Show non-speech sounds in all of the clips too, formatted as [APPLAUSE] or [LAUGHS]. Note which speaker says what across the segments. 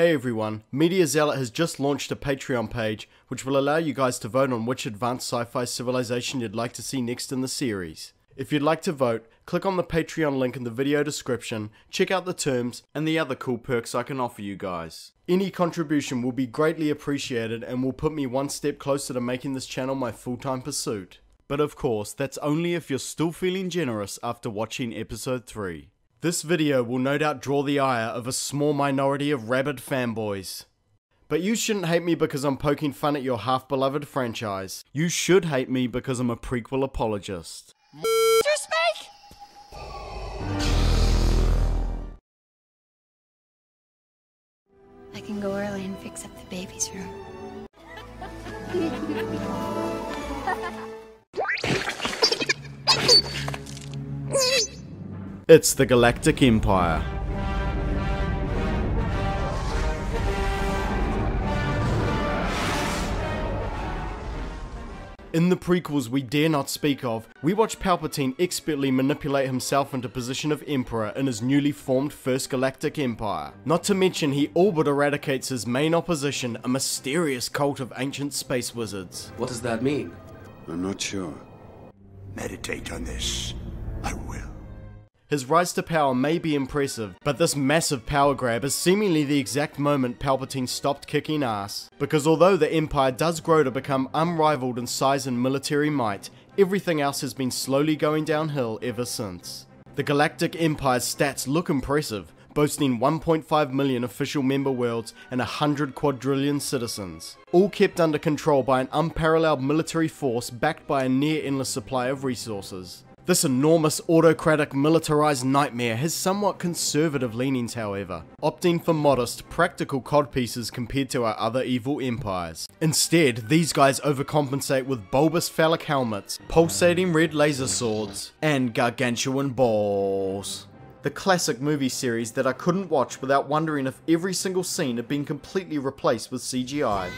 Speaker 1: Hey everyone, Media Zealot has just launched a Patreon page which will allow you guys to vote on which advanced sci-fi civilization you'd like to see next in the series. If you'd like to vote, click on the Patreon link in the video description, check out the terms and the other cool perks I can offer you guys. Any contribution will be greatly appreciated and will put me one step closer to making this channel my full-time pursuit. But of course, that's only if you're still feeling generous after watching episode 3. This video will no doubt draw the ire of a small minority of rabid fanboys. But you shouldn't hate me because I'm poking fun at your half-beloved franchise. You should hate me because I'm a prequel apologist.
Speaker 2: I can go early and fix up the baby's room. [LAUGHS]
Speaker 1: It's the Galactic Empire. In the prequels we dare not speak of, we watch Palpatine expertly manipulate himself into position of Emperor in his newly formed First Galactic Empire. Not to mention he all but eradicates his main opposition, a mysterious cult of ancient space wizards.
Speaker 3: What does that mean?
Speaker 4: I'm not sure. Meditate on this. I will.
Speaker 1: His rise to power may be impressive, but this massive power grab is seemingly the exact moment Palpatine stopped kicking ass. Because although the Empire does grow to become unrivaled in size and military might, everything else has been slowly going downhill ever since. The Galactic Empire's stats look impressive, boasting 1.5 million official member worlds and 100 quadrillion citizens. All kept under control by an unparalleled military force backed by a near endless supply of resources. This enormous autocratic militarized nightmare has somewhat conservative leanings however, opting for modest, practical codpieces compared to our other evil empires. Instead, these guys overcompensate with bulbous phallic helmets, pulsating red laser swords, and gargantuan balls. The classic movie series that I couldn't watch without wondering if every single scene had been completely replaced with CGI.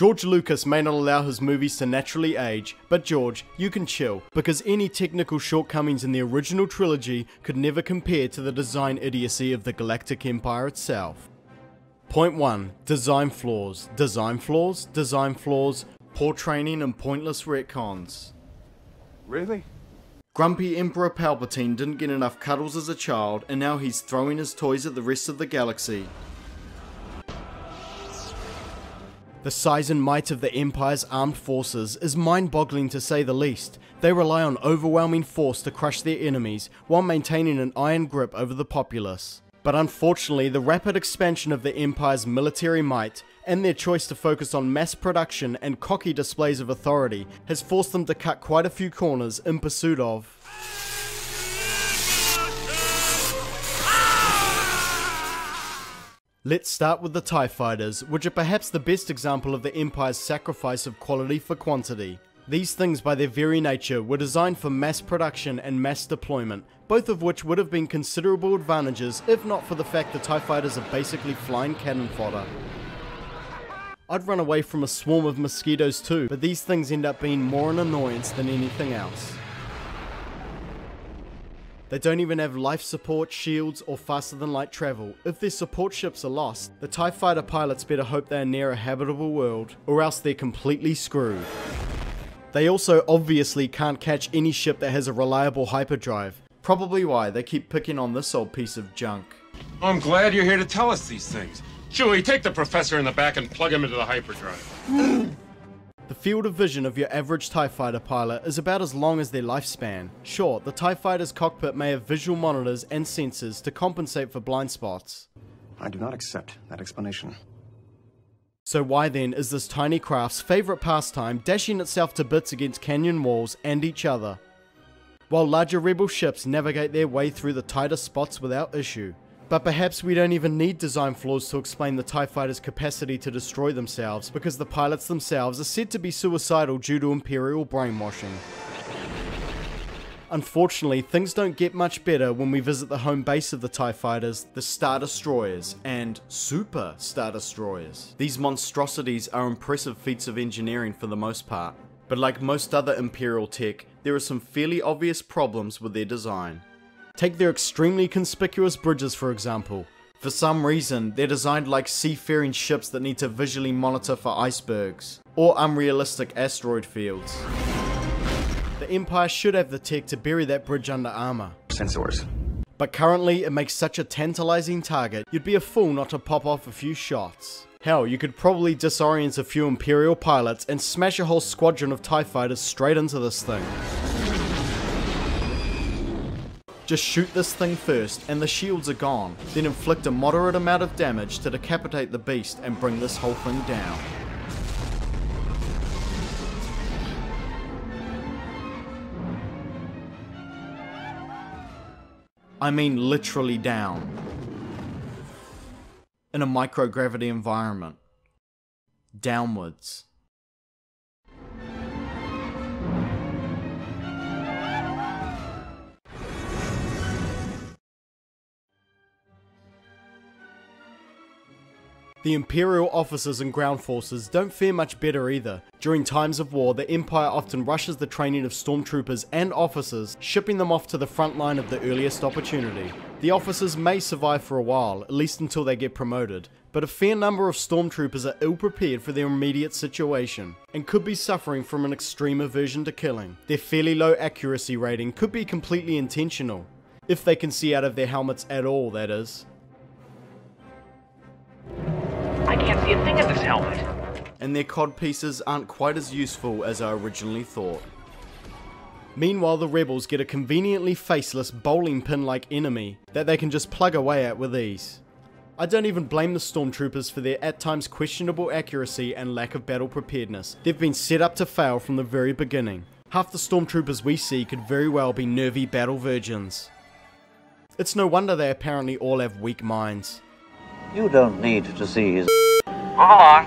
Speaker 1: George Lucas may not allow his movies to naturally age, but George, you can chill, because any technical shortcomings in the original trilogy could never compare to the design idiocy of the Galactic Empire itself. Point 1. Design flaws. Design flaws? Design flaws. Poor training and pointless retcons.
Speaker 4: Really?
Speaker 1: Grumpy Emperor Palpatine didn't get enough cuddles as a child, and now he's throwing his toys at the rest of the galaxy. The size and might of the Empire's armed forces is mind-boggling to say the least. They rely on overwhelming force to crush their enemies, while maintaining an iron grip over the populace. But unfortunately, the rapid expansion of the Empire's military might, and their choice to focus on mass production and cocky displays of authority, has forced them to cut quite a few corners in pursuit of Let's start with the TIE Fighters, which are perhaps the best example of the Empire's sacrifice of quality for quantity. These things by their very nature were designed for mass production and mass deployment, both of which would have been considerable advantages if not for the fact the TIE Fighters are basically flying cannon fodder. I'd run away from a swarm of mosquitoes too, but these things end up being more an annoyance than anything else. They don't even have life support, shields, or faster than light travel. If their support ships are lost, the TIE fighter pilots better hope they are near a habitable world, or else they're completely screwed. They also obviously can't catch any ship that has a reliable hyperdrive, probably why they keep picking on this old piece of junk.
Speaker 5: I'm glad you're here to tell us these things. Chewie, take the professor in the back and plug him into the hyperdrive. [LAUGHS]
Speaker 1: The field of vision of your average TIE fighter pilot is about as long as their lifespan. Sure, the TIE fighter's cockpit may have visual monitors and sensors to compensate for blind spots.
Speaker 6: I do not accept that explanation.
Speaker 1: So why then is this tiny craft's favourite pastime dashing itself to bits against canyon walls and each other? While larger rebel ships navigate their way through the tighter spots without issue. But perhaps we don't even need design flaws to explain the TIE fighter's capacity to destroy themselves, because the pilots themselves are said to be suicidal due to Imperial brainwashing. Unfortunately, things don't get much better when we visit the home base of the TIE fighters, the Star Destroyers, and Super Star Destroyers. These monstrosities are impressive feats of engineering for the most part, but like most other Imperial tech, there are some fairly obvious problems with their design. Take their extremely conspicuous bridges for example. For some reason, they're designed like seafaring ships that need to visually monitor for icebergs, or unrealistic asteroid fields. The Empire should have the tech to bury that bridge under armor.
Speaker 6: Sensors.
Speaker 1: But currently, it makes such a tantalizing target, you'd be a fool not to pop off a few shots. Hell, you could probably disorient a few Imperial pilots and smash a whole squadron of TIE fighters straight into this thing. Just shoot this thing first and the shields are gone, then inflict a moderate amount of damage to decapitate the beast and bring this whole thing down. I mean literally down. In a microgravity environment. Downwards. The Imperial officers and ground forces don't fare much better either. During times of war, the Empire often rushes the training of stormtroopers and officers, shipping them off to the front line of the earliest opportunity. The officers may survive for a while, at least until they get promoted, but a fair number of stormtroopers are ill prepared for their immediate situation, and could be suffering from an extreme aversion to killing. Their fairly low accuracy rating could be completely intentional, if they can see out of their helmets at all, that is.
Speaker 3: See a thing in this helmet.
Speaker 1: and their cod pieces aren't quite as useful as I originally thought. Meanwhile, the rebels get a conveniently faceless bowling pin like enemy that they can just plug away at with ease. I don't even blame the stormtroopers for their at times questionable accuracy and lack of battle preparedness. They've been set up to fail from the very beginning. Half the stormtroopers we see could very well be nervy battle virgins. It's no wonder they apparently all have weak minds.
Speaker 7: You don't need to see his.
Speaker 3: Hold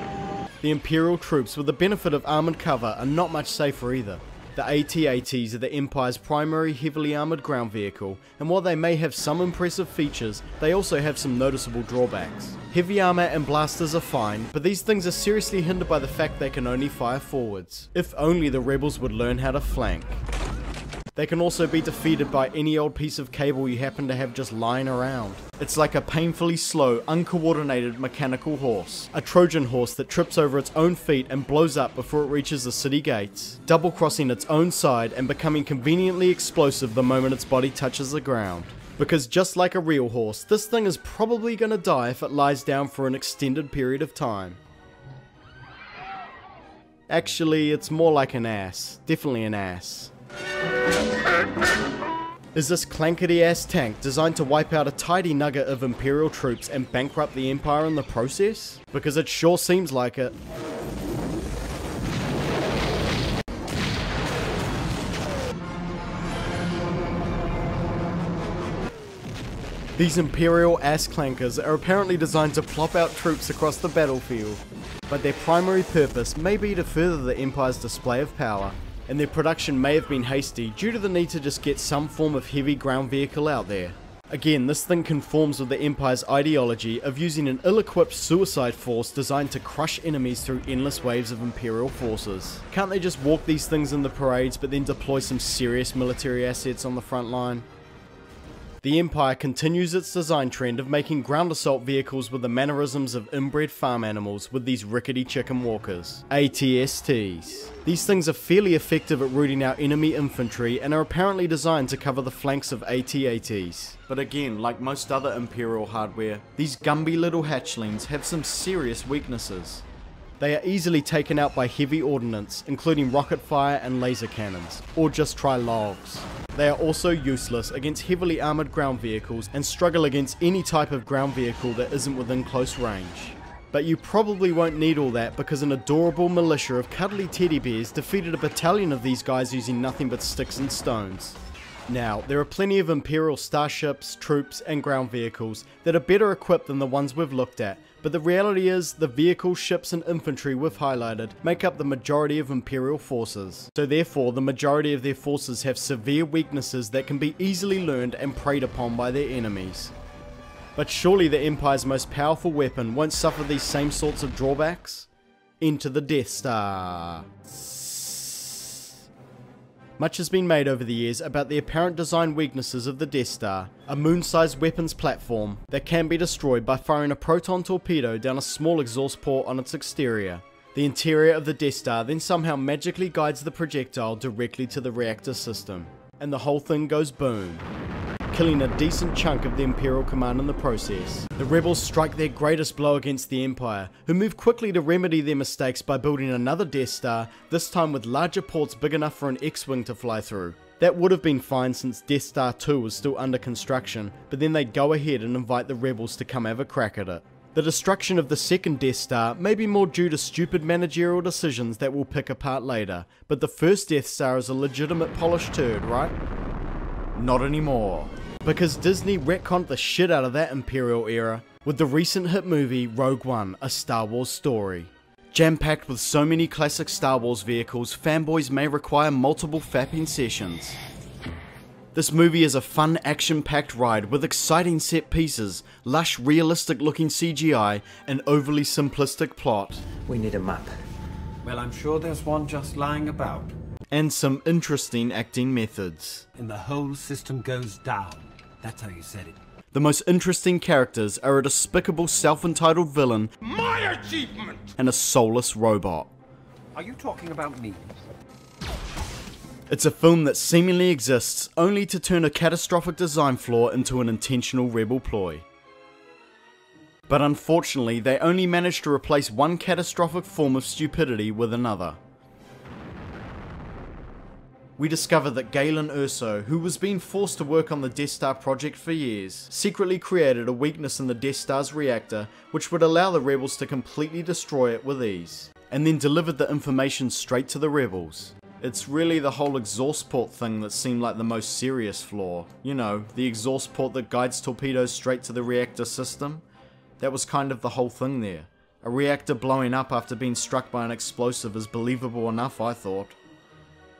Speaker 1: The Imperial troops with the benefit of armoured cover are not much safer either. The AT-ATs are the Empire's primary heavily armoured ground vehicle, and while they may have some impressive features, they also have some noticeable drawbacks. Heavy armour and blasters are fine, but these things are seriously hindered by the fact they can only fire forwards. If only the rebels would learn how to flank. They can also be defeated by any old piece of cable you happen to have just lying around. It's like a painfully slow, uncoordinated mechanical horse. A Trojan horse that trips over its own feet and blows up before it reaches the city gates, double crossing its own side and becoming conveniently explosive the moment its body touches the ground. Because just like a real horse, this thing is probably gonna die if it lies down for an extended period of time. Actually, it's more like an ass. Definitely an ass. Is this clankety ass tank designed to wipe out a tidy nugget of Imperial troops and bankrupt the Empire in the process? Because it sure seems like it. These Imperial ass clankers are apparently designed to plop out troops across the battlefield, but their primary purpose may be to further the Empire's display of power, and their production may have been hasty due to the need to just get some form of heavy ground vehicle out there. Again, this thing conforms with the Empire's ideology of using an ill-equipped suicide force designed to crush enemies through endless waves of Imperial forces. Can't they just walk these things in the parades but then deploy some serious military assets on the front line? The Empire continues its design trend of making ground assault vehicles with the mannerisms of inbred farm animals with these rickety chicken walkers, ATSTs. These things are fairly effective at rooting out enemy infantry and are apparently designed to cover the flanks of AT-ATs. But again, like most other Imperial hardware, these Gumby little hatchlings have some serious weaknesses. They are easily taken out by heavy ordnance, including rocket fire and laser cannons, or just try logs. They are also useless against heavily armoured ground vehicles and struggle against any type of ground vehicle that isn't within close range. But you probably won't need all that because an adorable militia of cuddly teddy bears defeated a battalion of these guys using nothing but sticks and stones. Now, there are plenty of Imperial starships, troops, and ground vehicles that are better equipped than the ones we've looked at, but the reality is the vehicles, ships, and infantry we've highlighted make up the majority of Imperial forces. So therefore, the majority of their forces have severe weaknesses that can be easily learned and preyed upon by their enemies. But surely the Empire's most powerful weapon won't suffer these same sorts of drawbacks? Into the Death Star. Much has been made over the years about the apparent design weaknesses of the Death Star, a moon-sized weapons platform that can be destroyed by firing a proton torpedo down a small exhaust port on its exterior. The interior of the Death Star then somehow magically guides the projectile directly to the reactor system, and the whole thing goes boom killing a decent chunk of the Imperial command in the process. The rebels strike their greatest blow against the Empire, who move quickly to remedy their mistakes by building another Death Star, this time with larger ports big enough for an X-Wing to fly through. That would have been fine since Death Star 2 was still under construction, but then they'd go ahead and invite the rebels to come have a crack at it. The destruction of the second Death Star may be more due to stupid managerial decisions that we'll pick apart later, but the first Death Star is a legitimate polished turd, right? Not anymore because Disney retconned the shit out of that Imperial era with the recent hit movie Rogue One, a Star Wars story. Jam packed with so many classic Star Wars vehicles, fanboys may require multiple fapping sessions. This movie is a fun action packed ride with exciting set pieces, lush realistic looking CGI, and overly simplistic plot.
Speaker 6: We need a map.
Speaker 8: Well, I'm sure there's one just lying about.
Speaker 1: And some interesting acting methods.
Speaker 8: And the whole system goes down. That's how you said it.
Speaker 1: The most interesting characters are a despicable self-entitled villain
Speaker 5: My achievement!
Speaker 1: and a soulless robot.
Speaker 8: Are you talking about me?
Speaker 1: It's a film that seemingly exists only to turn a catastrophic design flaw into an intentional rebel ploy. But unfortunately, they only managed to replace one catastrophic form of stupidity with another we discover that Galen Erso, who was being forced to work on the Death Star project for years, secretly created a weakness in the Death Star's reactor which would allow the rebels to completely destroy it with ease, and then delivered the information straight to the rebels. It's really the whole exhaust port thing that seemed like the most serious flaw. You know, the exhaust port that guides torpedoes straight to the reactor system. That was kind of the whole thing there. A reactor blowing up after being struck by an explosive is believable enough, I thought.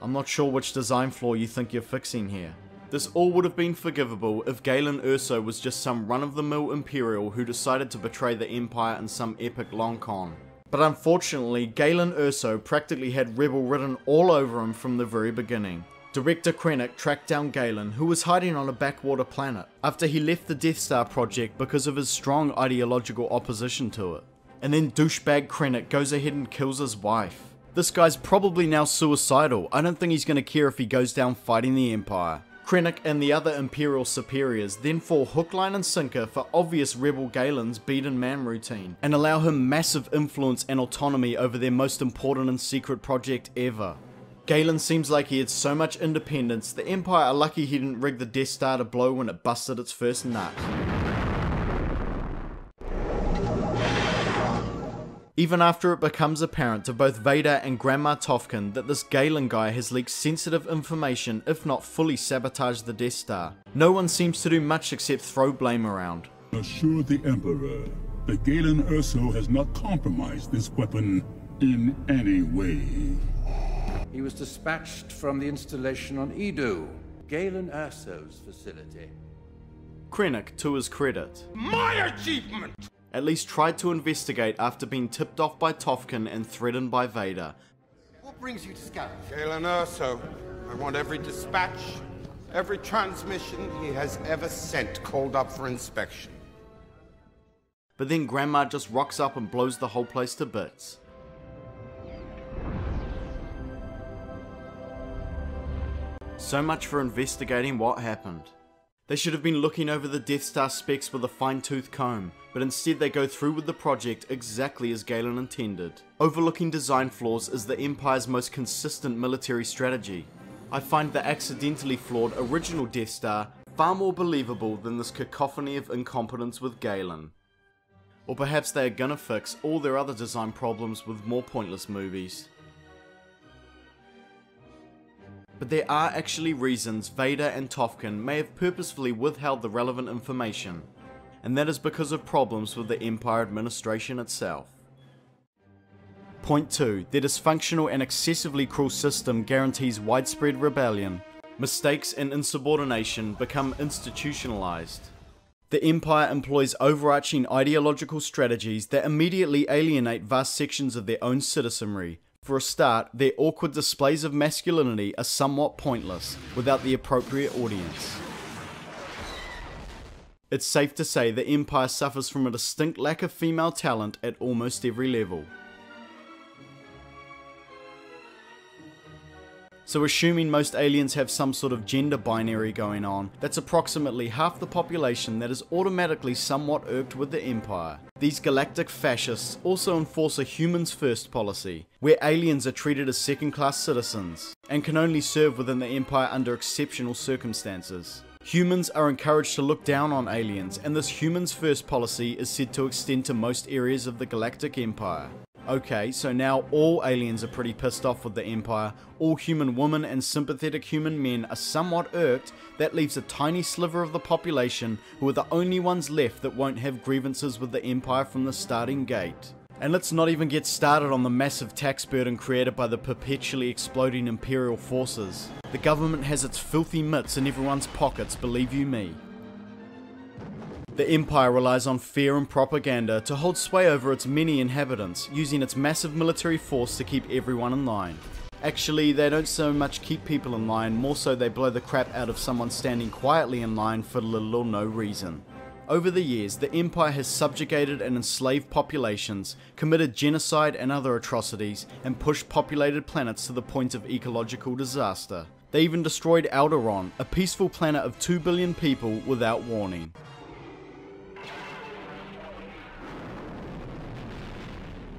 Speaker 1: I'm not sure which design flaw you think you're fixing here. This all would have been forgivable if Galen Erso was just some run-of-the-mill Imperial who decided to betray the Empire in some epic long con. But unfortunately, Galen Erso practically had Rebel written all over him from the very beginning. Director Krennic tracked down Galen, who was hiding on a backwater planet, after he left the Death Star project because of his strong ideological opposition to it. And then douchebag Krennic goes ahead and kills his wife. This guy's probably now suicidal. I don't think he's going to care if he goes down fighting the Empire. Krennic and the other Imperial superiors then fall hook, line and sinker for obvious rebel Galen's beaten man routine, and allow him massive influence and autonomy over their most important and secret project ever. Galen seems like he had so much independence, the Empire are lucky he didn't rig the Death Star to blow when it busted its first nut. Even after it becomes apparent to both Vader and Grandma Moff Tarkin that this Galen guy has leaked sensitive information if not fully sabotaged the Death Star. No one seems to do much except throw blame around.
Speaker 9: Assure the Emperor that Galen Erso has not compromised this weapon in any way.
Speaker 10: He was dispatched from the installation on Eadu, Galen Erso's facility.
Speaker 1: Krennic, to his credit.
Speaker 5: My achievement!
Speaker 1: At least tried to investigate after being tipped off by Tarkin and threatened by Vader.
Speaker 11: What brings you to Scarif?
Speaker 12: Galen Erso. I want every dispatch, every transmission he has ever sent called up for inspection.
Speaker 1: But then Grandma just rocks up and blows the whole place to bits. So much for investigating what happened. They should have been looking over the Death Star specs with a fine-tooth comb, but instead they go through with the project exactly as Galen intended. Overlooking design flaws is the Empire's most consistent military strategy. I find the accidentally flawed original Death Star far more believable than this cacophony of incompetence with Galen. Or perhaps they are gonna fix all their other design problems with more pointless movies. But there are actually reasons Vader and Tarkin may have purposefully withheld the relevant information, and that is because of problems with the Empire administration itself. Point 2. Their dysfunctional and excessively cruel system guarantees widespread rebellion. Mistakes and insubordination become institutionalized. The Empire employs overarching ideological strategies that immediately alienate vast sections of their own citizenry, For a start, their awkward displays of masculinity are somewhat pointless without the appropriate audience. It's safe to say the Empire suffers from a distinct lack of female talent at almost every level. So assuming most aliens have some sort of gender binary going on, that's approximately half the population that is automatically somewhat irked with the Empire. These galactic fascists also enforce a humans first policy, where aliens are treated as second class citizens, and can only serve within the Empire under exceptional circumstances. Humans are encouraged to look down on aliens, and this humans first policy is said to extend to most areas of the Galactic Empire. Okay, so now all aliens are pretty pissed off with the Empire, all human women and sympathetic human men are somewhat irked, that leaves a tiny sliver of the population who are the only ones left that won't have grievances with the Empire from the starting gate. And let's not even get started on the massive tax burden created by the perpetually exploding Imperial forces. The government has its filthy mitts in everyone's pockets, believe you me. The Empire relies on fear and propaganda to hold sway over its many inhabitants, using its massive military force to keep everyone in line. Actually, they don't so much keep people in line, more so they blow the crap out of someone standing quietly in line for little or no reason. Over the years, the Empire has subjugated and enslaved populations, committed genocide and other atrocities, and pushed populated planets to the point of ecological disaster. They even destroyed Alderaan, a peaceful planet of 2 billion people, without warning.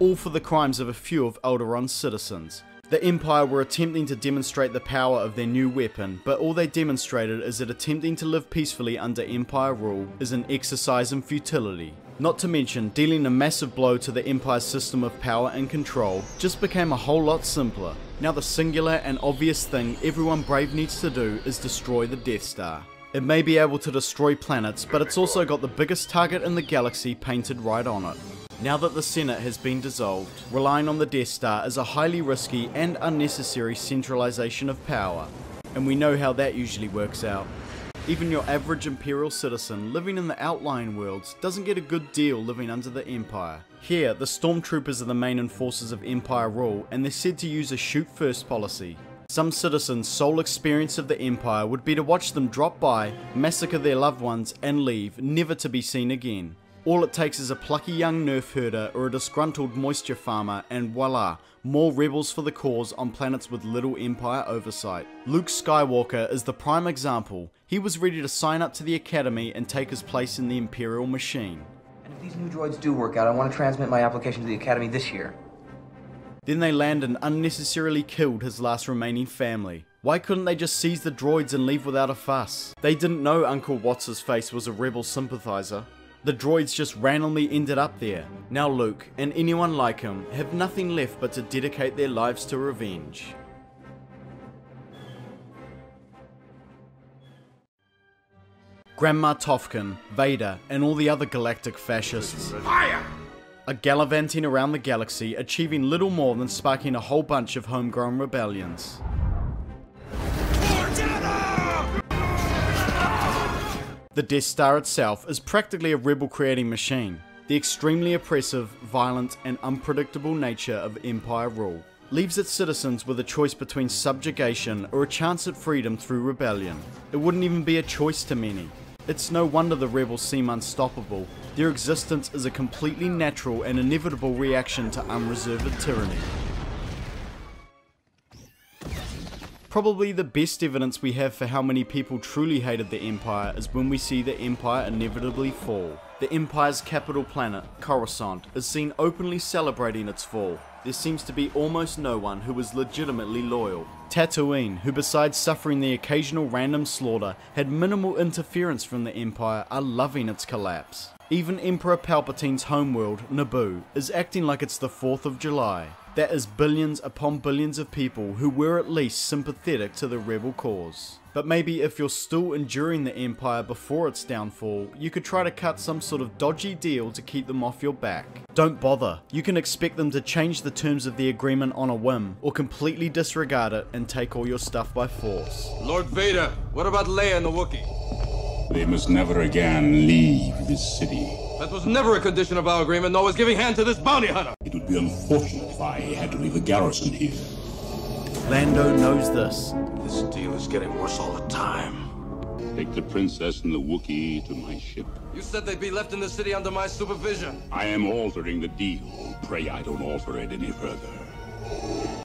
Speaker 1: All for the crimes of a few of Alderaan's citizens. The Empire were attempting to demonstrate the power of their new weapon, but all they demonstrated is that attempting to live peacefully under Empire rule is an exercise in futility. Not to mention, dealing a massive blow to the Empire's system of power and control just became a whole lot simpler. Now the singular and obvious thing everyone brave needs to do is destroy the Death Star. It may be able to destroy planets, but it's also got the biggest target in the galaxy painted right on it. Now that the Senate has been dissolved, relying on the Death Star is a highly risky and unnecessary centralization of power, and we know how that usually works out. Even your average Imperial citizen living in the outlying worlds doesn't get a good deal living under the Empire. Here, the Stormtroopers are the main enforcers of Empire rule, and they're said to use a shoot first policy. Some citizens' sole experience of the Empire would be to watch them drop by, massacre their loved ones, and leave, never to be seen again. All it takes is a plucky young nerf herder or a disgruntled moisture farmer, and voila, more rebels for the cause on planets with little Empire oversight. Luke Skywalker is the prime example. He was ready to sign up to the Academy and take his place in the Imperial machine.
Speaker 13: And if these new droids do work out, I want to transmit my application to the Academy this year.
Speaker 1: Then they land and unnecessarily killed his last remaining family. Why couldn't they just seize the droids and leave without a fuss? They didn't know Uncle Watts' face was a rebel sympathizer. The droids just randomly ended up there. Now Luke, and anyone like him, have nothing left but to dedicate their lives to revenge. Grandma Moff Tarkin, Vader, and all the other galactic fascists
Speaker 12: Fire!
Speaker 1: are gallivanting around the galaxy, achieving little more than sparking a whole bunch of homegrown rebellions. The Death Star itself is practically a rebel creating machine. The extremely oppressive, violent, and unpredictable nature of Empire rule leaves its citizens with a choice between subjugation or a chance at freedom through rebellion. It wouldn't even be a choice to many. It's no wonder the rebels seem unstoppable. Their existence is a completely natural and inevitable reaction to unreserved tyranny. Probably the best evidence we have for how many people truly hated the Empire is when we see the Empire inevitably fall. The Empire's capital planet, Coruscant, is seen openly celebrating its fall. There seems to be almost no one who was legitimately loyal. Tatooine, who besides suffering the occasional random slaughter, had minimal interference from the Empire, are loving its collapse. Even Emperor Palpatine's homeworld, Naboo, is acting like it's the 4th of July. That is billions upon billions of people who were at least sympathetic to the rebel cause. But maybe if you're still enduring the Empire before its downfall, you could try to cut some sort of dodgy deal to keep them off your back. Don't bother. You can expect them to change the terms of the agreement on a whim, or completely disregard it and take all your stuff by force.
Speaker 14: Lord Vader, what about Leia and the Wookiee?
Speaker 9: They must never again leave this city.
Speaker 14: That was never a condition of our agreement, nor was giving Han to this bounty hunter.
Speaker 9: It would be unfortunate if I had to leave a garrison here.
Speaker 1: Lando knows this.
Speaker 4: This deal is getting worse all the time.
Speaker 9: Take the princess and the Wookiee to my ship.
Speaker 14: You said they'd be left in the city under my supervision.
Speaker 9: I am altering the deal. Pray I don't alter it any further.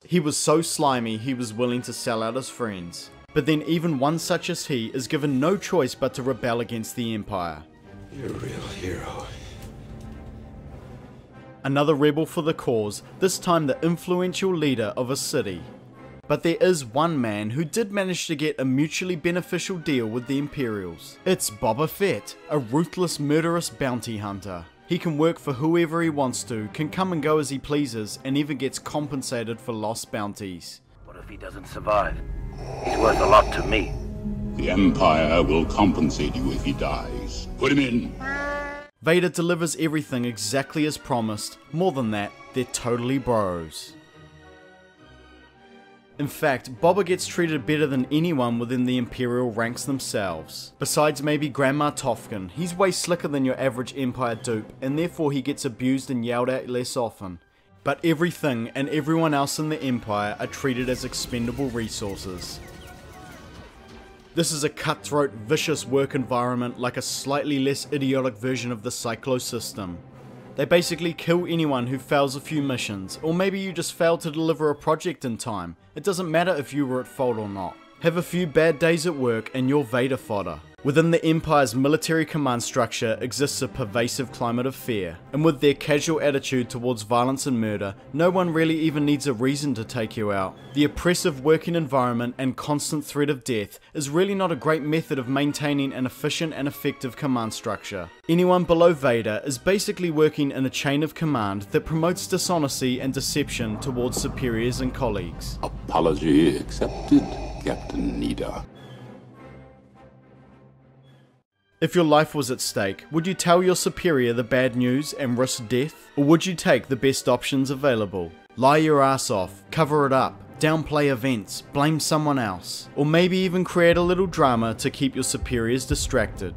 Speaker 1: He was so slimy he was willing to sell out his friends. But then even one such as he is given no choice but to rebel against the Empire.
Speaker 4: You're a real hero.
Speaker 1: Another rebel for the cause, this time the influential leader of a city. But there is one man who did manage to get a mutually beneficial deal with the Imperials. It's Boba Fett, a ruthless murderous bounty hunter. He can work for whoever he wants to, can come and go as he pleases, and even gets compensated for lost bounties.
Speaker 7: What if he doesn't survive? He's worth a lot to me.
Speaker 9: The Empire will compensate you if he dies. Put him in.
Speaker 1: Vader delivers everything exactly as promised. More than that, they're totally bros. In fact, Boba gets treated better than anyone within the Imperial ranks themselves. Besides maybe Grandma Tarkin, he's way slicker than your average Empire dupe, and therefore he gets abused and yelled at less often. But everything and everyone else in the Empire are treated as expendable resources. This is a cutthroat, vicious work environment like a slightly less idiotic version of the Cyclo system. They basically kill anyone who fails a few missions, or maybe you just fail to deliver a project in time. It doesn't matter if you were at fault or not. Have a few bad days at work and you're Vader fodder. Within the Empire's military command structure exists a pervasive climate of fear, and with their casual attitude towards violence and murder, no one really even needs a reason to take you out. The oppressive working environment and constant threat of death is really not a great method of maintaining an efficient and effective command structure. Anyone below Vader is basically working in a chain of command that promotes dishonesty and deception towards superiors and colleagues.
Speaker 9: Apology accepted, Captain Needa.
Speaker 1: If your life was at stake, would you tell your superior the bad news and risk death? Or would you take the best options available? Lie your ass off, cover it up, downplay events, blame someone else, or maybe even create a little drama to keep your superiors distracted.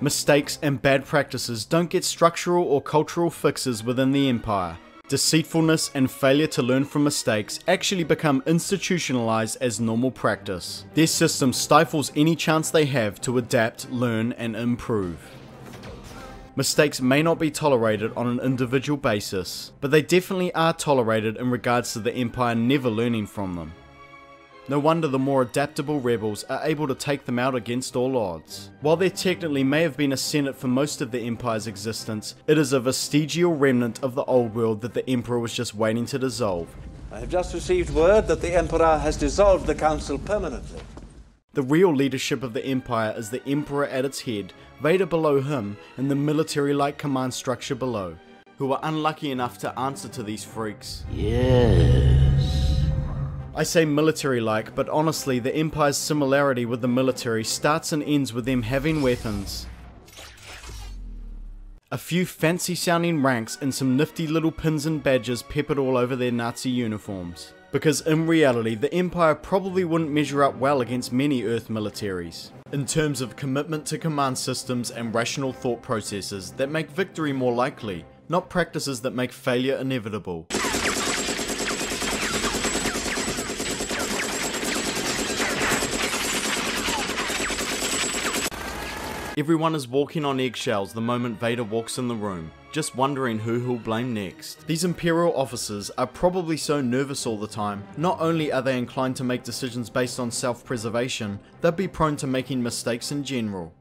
Speaker 1: Mistakes and bad practices don't get structural or cultural fixes within the Empire. Deceitfulness and failure to learn from mistakes actually become institutionalized as normal practice. Their system stifles any chance they have to adapt, learn, and improve. Mistakes may not be tolerated on an individual basis, but they definitely are tolerated in regards to the Empire never learning from them. No wonder the more adaptable rebels are able to take them out against all odds. While there technically may have been a senate for most of the Empire's existence, it is a vestigial remnant of the old world that the Emperor was just waiting to dissolve.
Speaker 15: I have just received word that the Emperor has dissolved the Council permanently.
Speaker 1: The real leadership of the Empire is the Emperor at its head, Vader below him, and the military-like command structure below, who are unlucky enough to answer to these freaks.
Speaker 7: Yes.
Speaker 1: I say military like, but honestly, the Empire's similarity with the military starts and ends with them having weapons. A few fancy sounding ranks and some nifty little pins and badges peppered all over their Nazi uniforms. Because in reality, the Empire probably wouldn't measure up well against many Earth militaries. In terms of commitment to command systems and rational thought processes that make victory more likely, not practices that make failure inevitable. Everyone is walking on eggshells the moment Vader walks in the room, just wondering who he'll blame next. These Imperial officers are probably so nervous all the time, not only are they inclined to make decisions based on self-preservation, they'd be prone to making mistakes in general.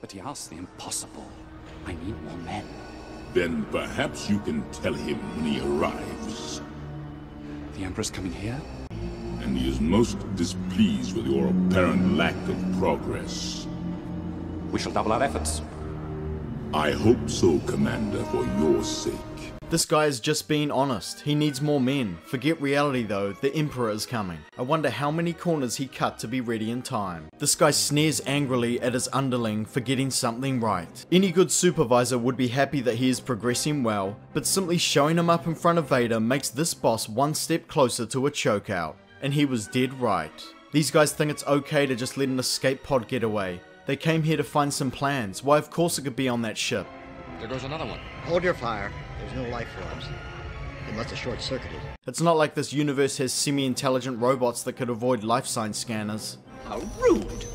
Speaker 16: But he asked the impossible. I need more men.
Speaker 9: Then perhaps you can tell him when he arrives.
Speaker 16: The Emperor's coming here?
Speaker 9: And he is most displeased with your apparent lack of progress.
Speaker 16: We shall double our efforts.
Speaker 9: I hope so, Commander, for your sake.
Speaker 1: This guy is just being honest. He needs more men. Forget reality though, the Emperor is coming. I wonder how many corners he cut to be ready in time. This guy sneers angrily at his underling for getting something right. Any good supervisor would be happy that he is progressing well, but simply showing him up in front of Vader makes this boss one step closer to a chokeout. And he was dead right. These guys think it's okay to just let an escape pod get away, they came here to find some plans. Why, of course it could be on that ship.
Speaker 17: There goes another one.
Speaker 11: Hold your fire. There's no life forms. They must have short-circuited.
Speaker 1: It's not like this universe has semi-intelligent robots that could avoid life sign scanners.
Speaker 11: How rude!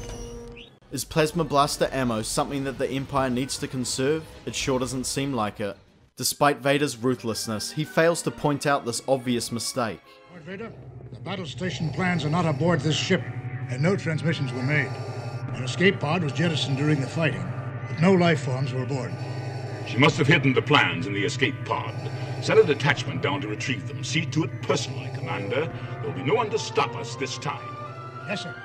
Speaker 1: Is plasma blaster ammo something that the Empire needs to conserve? It sure doesn't seem like it. Despite Vader's ruthlessness, he fails to point out this obvious mistake.
Speaker 18: Lord Vader, the battle station plans are not aboard this ship, and no transmissions were made. An escape pod was jettisoned during the fighting, but no life forms were aboard.
Speaker 9: She must have hidden the plans in the escape pod. Send a detachment down to retrieve them. See to it personally, Commander. There'll be no one to stop us this time.
Speaker 18: Yes, sir.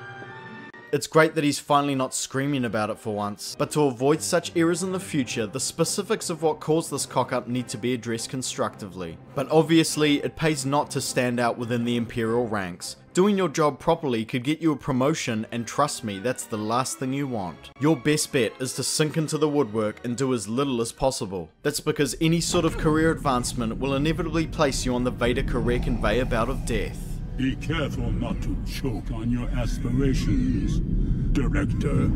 Speaker 1: It's great that he's finally not screaming about it for once, but to avoid such errors in the future, the specifics of what caused this cock-up need to be addressed constructively. But obviously, it pays not to stand out within the Imperial ranks. Doing your job properly could get you a promotion, and trust me, that's the last thing you want. Your best bet is to sink into the woodwork and do as little as possible. That's because any sort of career advancement will inevitably place you on the Vader career conveyor belt of death.
Speaker 9: Be careful not to choke on your aspirations, Director.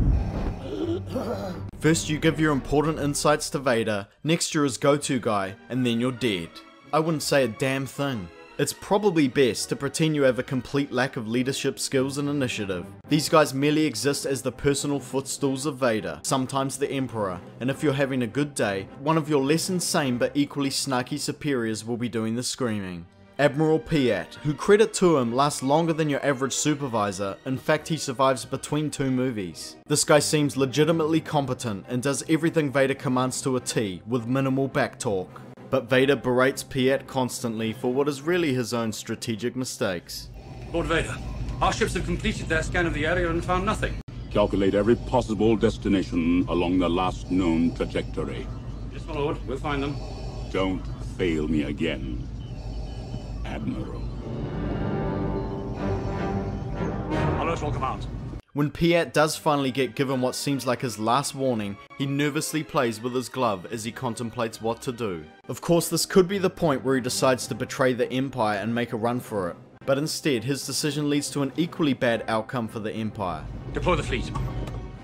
Speaker 1: First you give your important insights to Vader, next you're his go-to guy, and then you're dead. I wouldn't say a damn thing. It's probably best to pretend you have a complete lack of leadership skills and initiative. These guys merely exist as the personal footstools of Vader, sometimes the Emperor, and if you're having a good day, one of your less insane but equally snarky superiors will be doing the screaming. Admiral Piett, who credit to him lasts longer than your average supervisor, in fact he survives between two movies. This guy seems legitimately competent and does everything Vader commands to a T, with minimal backtalk. But Vader berates Piett constantly for what is really his own strategic mistakes.
Speaker 19: Lord Vader, our ships have completed their scan of the area and found nothing.
Speaker 9: Calculate every possible destination along the last known trajectory.
Speaker 19: Yes, my lord, we'll find them.
Speaker 9: Don't fail me again. Admiral.
Speaker 19: Alert all commands.
Speaker 1: When Piett does finally get given what seems like his last warning, he nervously plays with his glove as he contemplates what to do. Of course this could be the point where he decides to betray the Empire and make a run for it, but instead his decision leads to an equally bad outcome for the Empire.
Speaker 19: Deploy the fleet.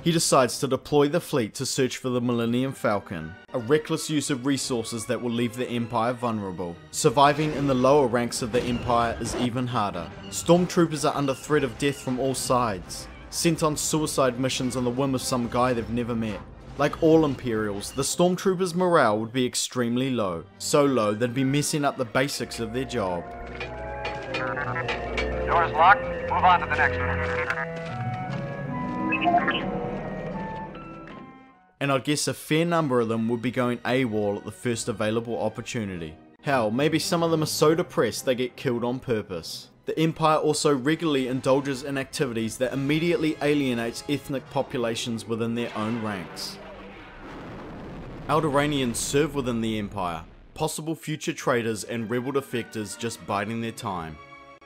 Speaker 1: He decides to deploy the fleet to search for the Millennium Falcon, a reckless use of resources that will leave the Empire vulnerable. Surviving in the lower ranks of the Empire is even harder. Stormtroopers are under threat of death from all sides, sent on suicide missions on the whim of some guy they've never met. Like all Imperials, the Stormtroopers' morale would be extremely low, so low they'd be messing up the basics of their job.
Speaker 3: Door's locked. Move on to the next one.
Speaker 1: and I'd guess a fair number of them would be going AWOL at the first available opportunity. Hell, maybe some of them are so depressed they get killed on purpose. The Empire also regularly indulges in activities that immediately alienates ethnic populations within their own ranks. Alderaanians serve within the Empire, possible future traitors and rebel defectors just biding their time.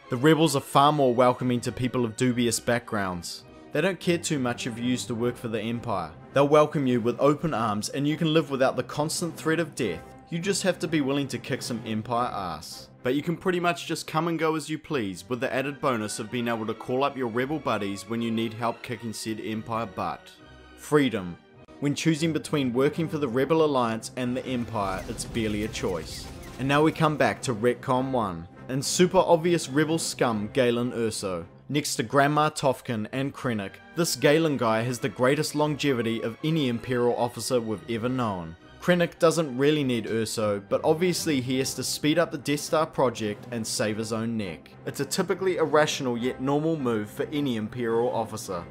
Speaker 1: The rebels are far more welcoming to people of dubious backgrounds. They don't care too much if you used to work for the Empire. They'll welcome you with open arms and you can live without the constant threat of death. You just have to be willing to kick some Empire ass. But you can pretty much just come and go as you please with the added bonus of being able to call up your rebel buddies when you need help kicking said Empire butt. Freedom. When choosing between working for the Rebel Alliance and the Empire, it's barely a choice. And now we come back to Retcon 1, and super obvious rebel scum Galen Erso. Next to Grandma Tarkin and Krennic, this Galen guy has the greatest longevity of any Imperial officer we've ever known. Krennic doesn't really need Erso, but obviously he has to speed up the Death Star project and save his own neck. It's a typically irrational yet normal move for any Imperial officer.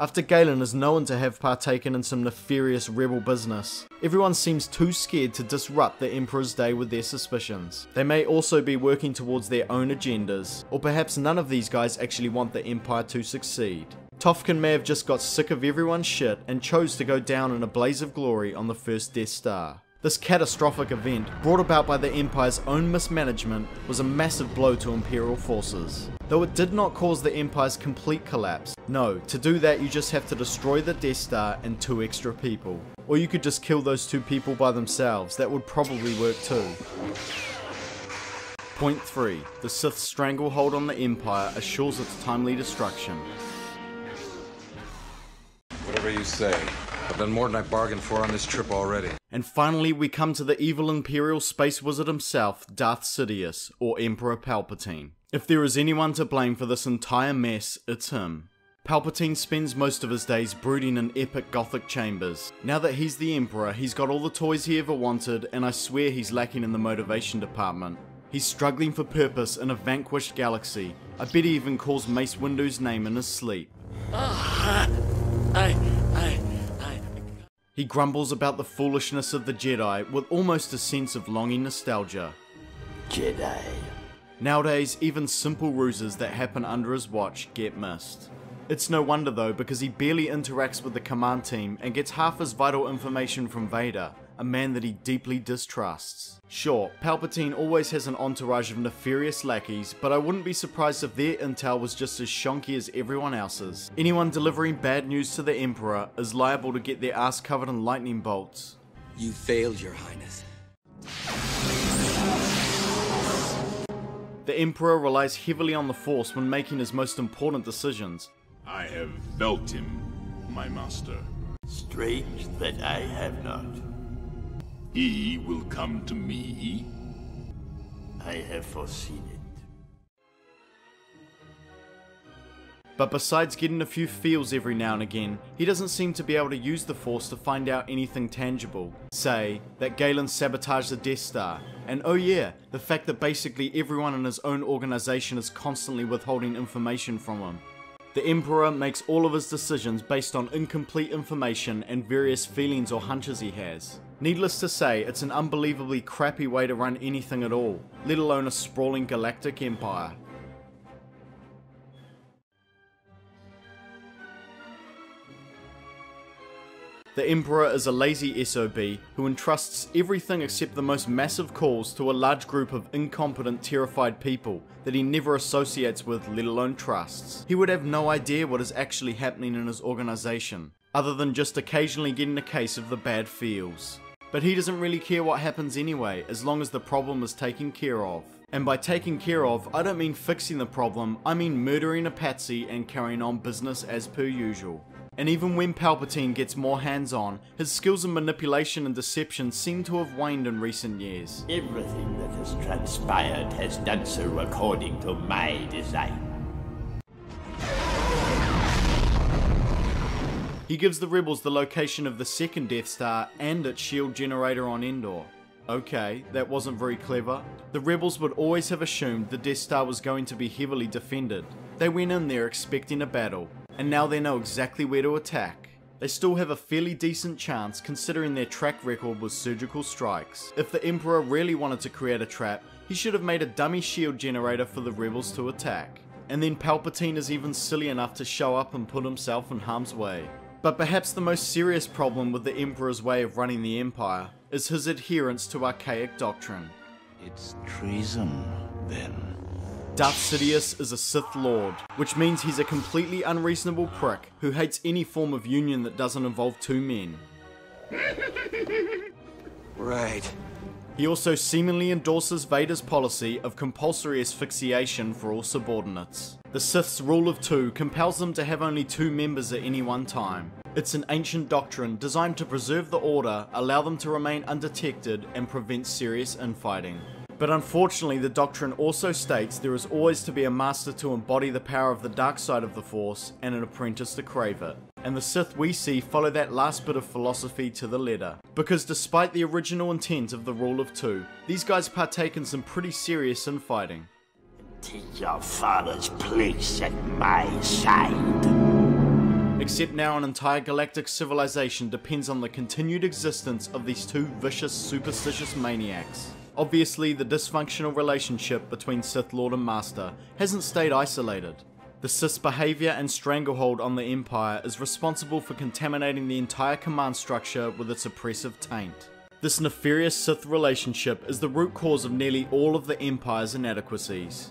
Speaker 1: After Galen is known to have partaken in some nefarious rebel business, everyone seems too scared to disrupt the Emperor's day with their suspicions. They may also be working towards their own agendas, or perhaps none of these guys actually want the Empire to succeed. Tarkin may have just got sick of everyone's shit and chose to go down in a blaze of glory on the first Death Star. This catastrophic event, brought about by the Empire's own mismanagement, was a massive blow to Imperial forces. Though it did not cause the Empire's complete collapse. No, to do that you just have to destroy the Death Star and two extra people. Or you could just kill those two people by themselves, that would probably work too. Point 3. The Sith's stranglehold on the Empire assures its timely destruction.
Speaker 17: Whatever you say. I've done more than I bargained for on this trip already.
Speaker 1: And finally, we come to the evil Imperial space wizard himself, Darth Sidious, or Emperor Palpatine. If there is anyone to blame for this entire mess, it's him. Palpatine spends most of his days brooding in epic gothic chambers. Now that he's the Emperor, he's got all the toys he ever wanted, and I swear he's lacking in the motivation department. He's struggling for purpose in a vanquished galaxy. I bet he even calls Mace Windu's name in his sleep. Ah.
Speaker 17: I, I, I,
Speaker 1: He grumbles about the foolishness of the Jedi with almost a sense of longing nostalgia.
Speaker 17: Jedi.
Speaker 1: Nowadays, even simple ruses that happen under his watch get missed. It's no wonder though, because he barely interacts with the command team and gets half his vital information from Vader, a man that he deeply distrusts. Sure, Palpatine always has an entourage of nefarious lackeys, but I wouldn't be surprised if their intel was just as shonky as everyone else's. Anyone delivering bad news to the Emperor is liable to get their ass covered in lightning bolts.
Speaker 17: You failed, Your Highness.
Speaker 1: The Emperor relies heavily on the Force when making his most important decisions.
Speaker 9: I have felt him, my master.
Speaker 17: Strange that I have not.
Speaker 9: He will come to me.
Speaker 17: I have foreseen it.
Speaker 1: But besides getting a few feels every now and again, he doesn't seem to be able to use the Force to find out anything tangible. Say, that Galen sabotaged the Death Star, and oh yeah, the fact that basically everyone in his own organization is constantly withholding information from him. The Emperor makes all of his decisions based on incomplete information and various feelings or hunches he has. Needless to say, it's an unbelievably crappy way to run anything at all, let alone a sprawling galactic empire. The Emperor is a lazy SOB who entrusts everything except the most massive calls to a large group of incompetent, terrified people that he never associates with, let alone trusts. He would have no idea what is actually happening in his organization, other than just occasionally getting a case of the bad feels. But he doesn't really care what happens anyway, as long as the problem is taken care of. And by taking care of, I don't mean fixing the problem, I mean murdering a patsy and carrying on business as per usual. And even when Palpatine gets more hands-on, his skills in manipulation and deception seem to have waned in recent years.
Speaker 17: Everything that has transpired has done so according to my design.
Speaker 1: He gives the rebels the location of the second Death Star and its shield generator on Endor. Okay, that wasn't very clever. The rebels would always have assumed the Death Star was going to be heavily defended. They went in there expecting a battle, and now they know exactly where to attack. They still have a fairly decent chance considering their track record was surgical strikes. If the Emperor really wanted to create a trap, he should have made a dummy shield generator for the rebels to attack. And then Palpatine is even silly enough to show up and put himself in harm's way. But perhaps the most serious problem with the Emperor's way of running the Empire is his adherence to archaic doctrine.
Speaker 17: It's treason, then.
Speaker 1: Darth Sidious is a Sith Lord, which means he's a completely unreasonable prick who hates any form of union that doesn't involve two men.
Speaker 17: Right.
Speaker 1: He also seemingly endorses Vader's policy of compulsory asphyxiation for all subordinates. The Sith's rule of two compels them to have only two members at any one time. It's an ancient doctrine designed to preserve the order, allow them to remain undetected, and prevent serious infighting. But unfortunately, the doctrine also states there is always to be a master to embody the power of the dark side of the Force and an apprentice to crave it. And the Sith we see follow that last bit of philosophy to the letter. Because despite the original intent of the Rule of Two, these guys partake in some pretty serious infighting.
Speaker 17: Take your father's place at my side.
Speaker 1: Except now an entire galactic civilization depends on the continued existence of these two vicious, superstitious maniacs. Obviously, the dysfunctional relationship between Sith Lord and Master hasn't stayed isolated. The Sith's behaviour and stranglehold on the Empire is responsible for contaminating the entire command structure with its oppressive taint. This nefarious Sith relationship is the root cause of nearly all of the Empire's inadequacies.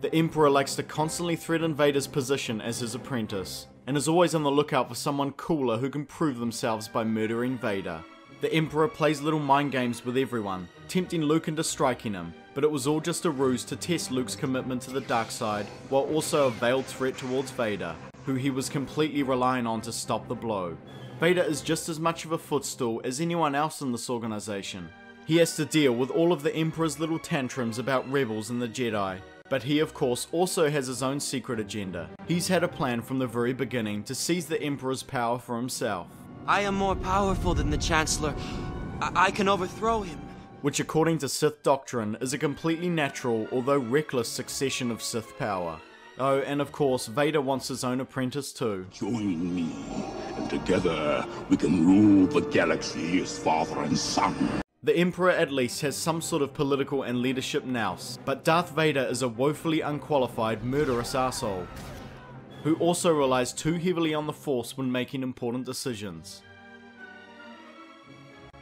Speaker 1: The Emperor likes to constantly threaten Vader's position as his apprentice, and is always on the lookout for someone cooler who can prove themselves by murdering Vader. The Emperor plays little mind games with everyone, tempting Luke into striking him, but it was all just a ruse to test Luke's commitment to the dark side, while also a veiled threat towards Vader, who he was completely relying on to stop the blow. Vader is just as much of a footstool as anyone else in this organization. He has to deal with all of the Emperor's little tantrums about rebels and the Jedi, but he of course also has his own secret agenda. He's had a plan from the very beginning to seize the Emperor's power for himself.
Speaker 20: I am more powerful than the Chancellor. I, I can overthrow him.
Speaker 1: Which according to Sith doctrine is a completely natural, although reckless succession of Sith power. Oh, and of course, Vader wants his own apprentice too.
Speaker 9: Join me, and together we can rule the galaxy as father and son.
Speaker 1: The Emperor at least has some sort of political and leadership nous, but Darth Vader is a woefully unqualified, murderous asshole, who also relies too heavily on the Force when making important decisions.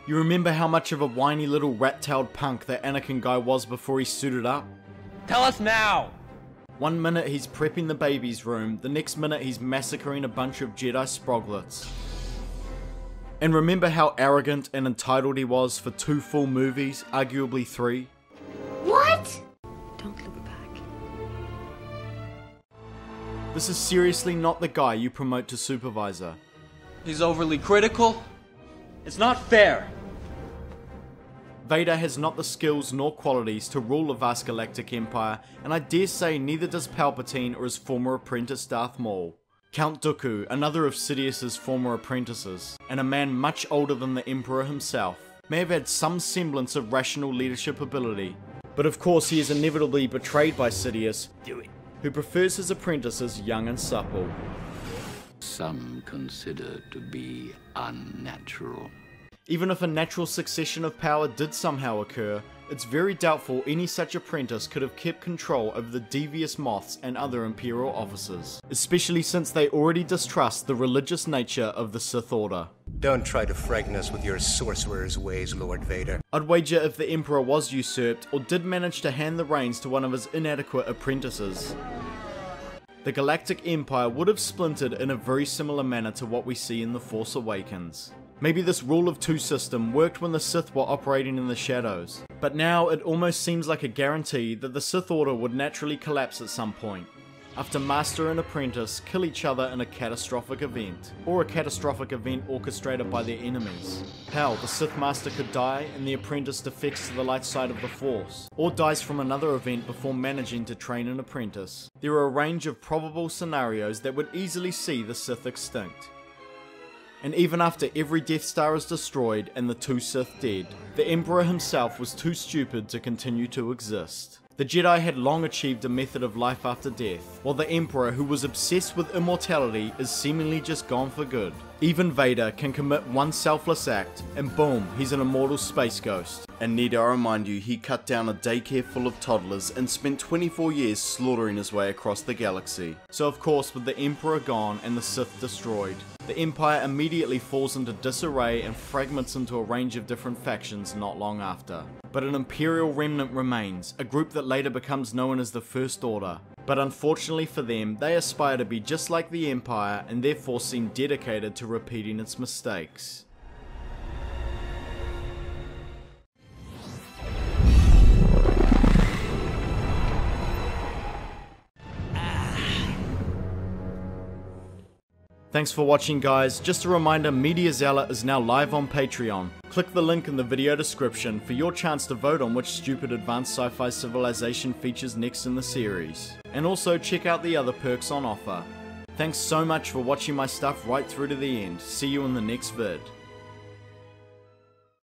Speaker 1: You remember how much of a whiny little rat-tailed punk that Anakin guy was before he suited up?
Speaker 20: Tell us now!
Speaker 1: One minute he's prepping the baby's room, the next minute he's massacring a bunch of Jedi sproglets. And remember how arrogant and entitled he was for two full movies, arguably three?
Speaker 2: What? Don't look
Speaker 1: This is seriously not the guy you promote to supervisor.
Speaker 20: He's overly critical. It's not fair.
Speaker 1: Vader has not the skills nor qualities to rule a vast galactic empire, and I dare say neither does Palpatine or his former apprentice Darth Maul. Count Dooku, another of Sidious's former apprentices, and a man much older than the Emperor himself, may have had some semblance of rational leadership ability. But of course he is inevitably betrayed by Sidious, who prefers his apprentices young and supple.
Speaker 17: Some consider to be unnatural.
Speaker 1: Even if a natural succession of power did somehow occur, it's very doubtful any such apprentice could have kept control over the devious Moffs and other Imperial officers, especially since they already distrust the religious nature of the Sith Order.
Speaker 11: Don't try to frighten us with your sorcerer's ways, Lord Vader.
Speaker 1: I'd wager if the Emperor was usurped or did manage to hand the reins to one of his inadequate apprentices, the Galactic Empire would have splintered in a very similar manner to what we see in The Force Awakens. Maybe this rule of two system worked when the Sith were operating in the shadows, but now it almost seems like a guarantee that the Sith Order would naturally collapse at some point, after Master and Apprentice kill each other in a catastrophic event, or a catastrophic event orchestrated by their enemies. Hell, the Sith Master could die and the Apprentice defects to the light side of the Force, or dies from another event before managing to train an apprentice. There are a range of probable scenarios that would easily see the Sith extinct. And even after every Death Star is destroyed and the two Sith dead, the Emperor himself was too stupid to continue to exist. The Jedi had long achieved a method of life after death, while the Emperor, who was obsessed with immortality, is seemingly just gone for good. Even Vader can commit one selfless act, and boom, he's an immortal space ghost. And need I remind you, he cut down a daycare full of toddlers and spent 24 years slaughtering his way across the galaxy. So of course, with the Emperor gone and the Sith destroyed, the Empire immediately falls into disarray and fragments into a range of different factions not long after. But an Imperial remnant remains, a group that later becomes known as the First Order. But unfortunately for them, they aspire to be just like the Empire and therefore seem dedicated to repeating its mistakes. Thanks for watching guys, just a reminder Media Zealot is now live on Patreon. Click the link in the video description for your chance to vote on which stupid advanced sci-fi civilization features next in the series. And also check out the other perks on offer. Thanks so much for watching my stuff right through to the end, see you in the next vid.